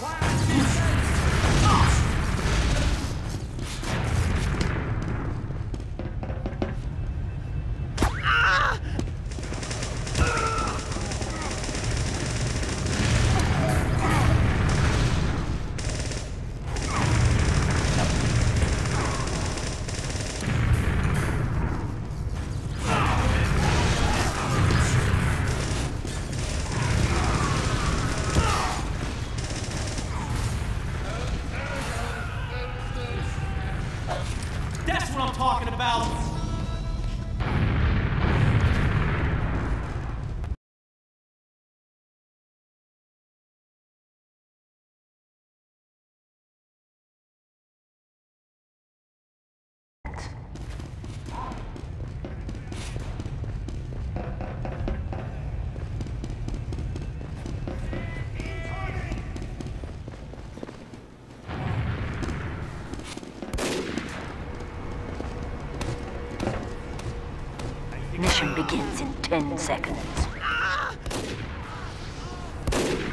Wow. Begins in 10 seconds.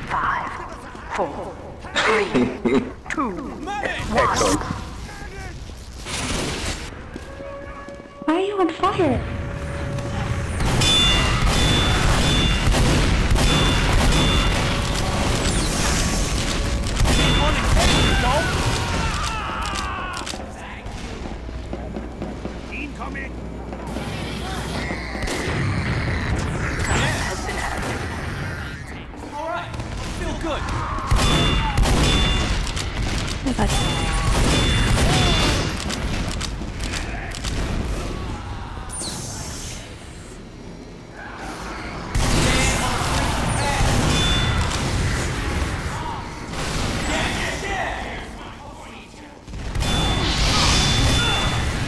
Five, four, three, two, Excellent. Why are you on fire? Good. Oh my god.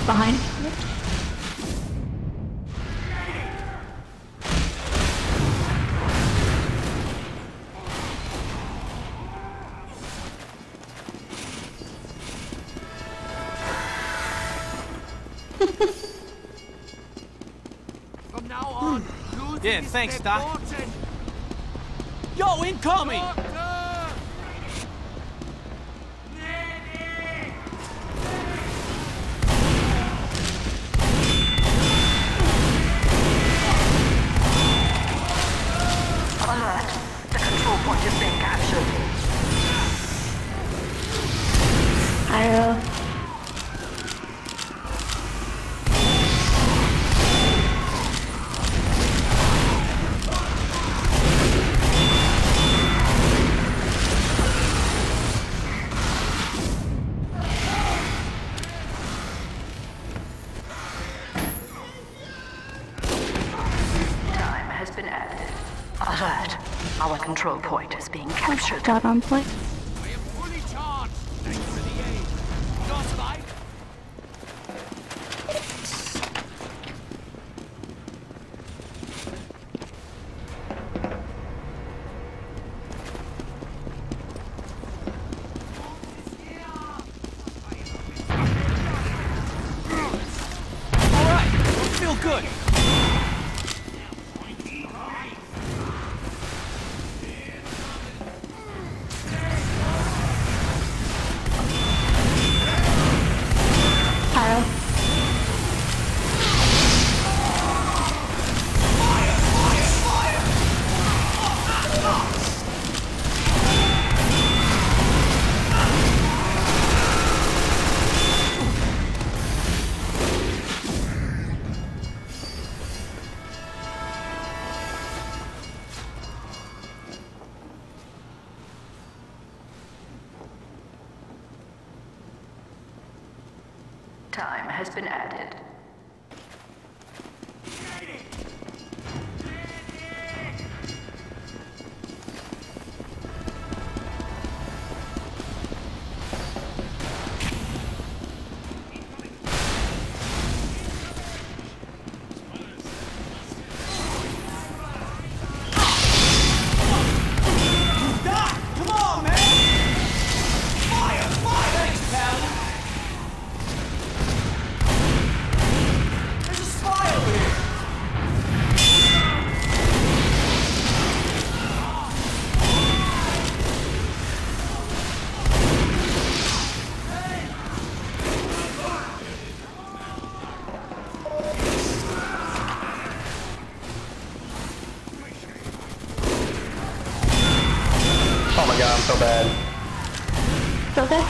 Behind. Thanks, Doc. Yo, incoming. Alert! The control point is being captured. Pyro. Alert! Our control point is being captured. God on point. Time has been added. sur tête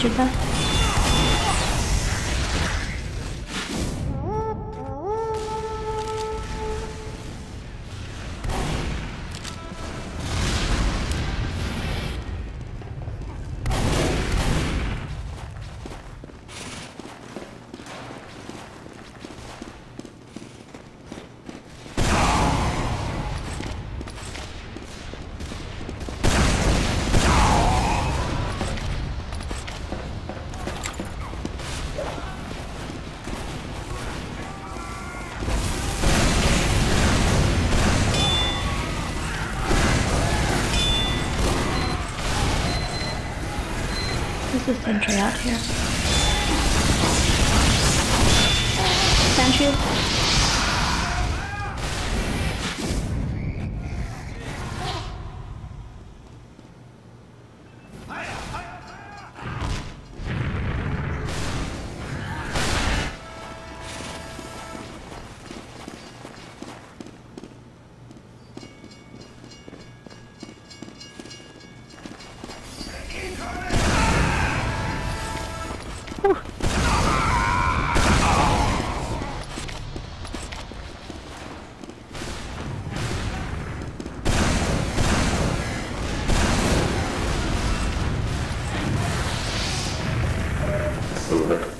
Je sais. The sentry out here? Sentry? Over.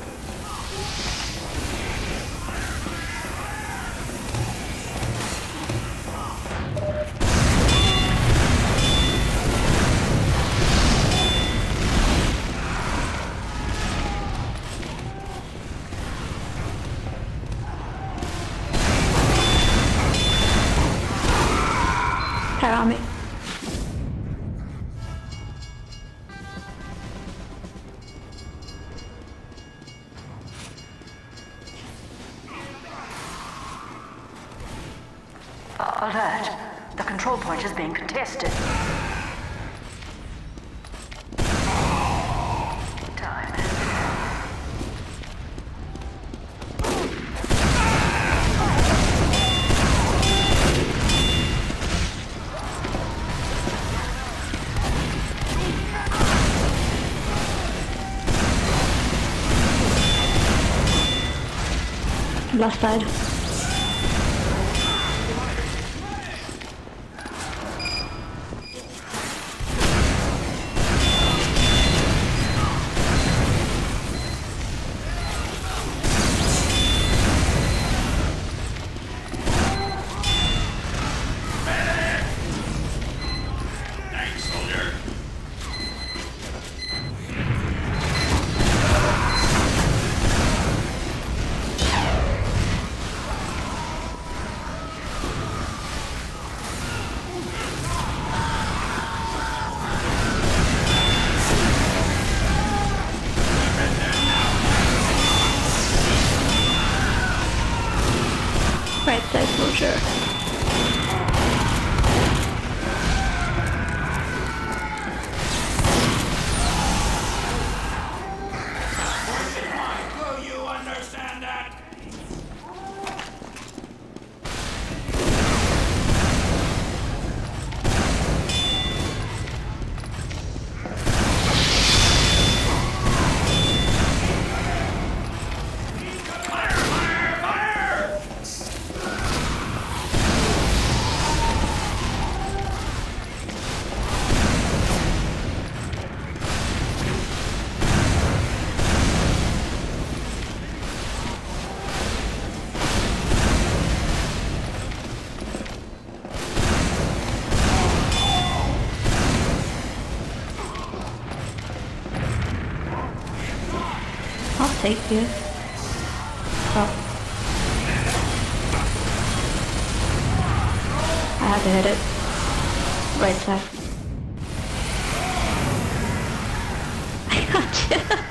Left side. Right take you. Oh. I have to hit it. Right side. I got you.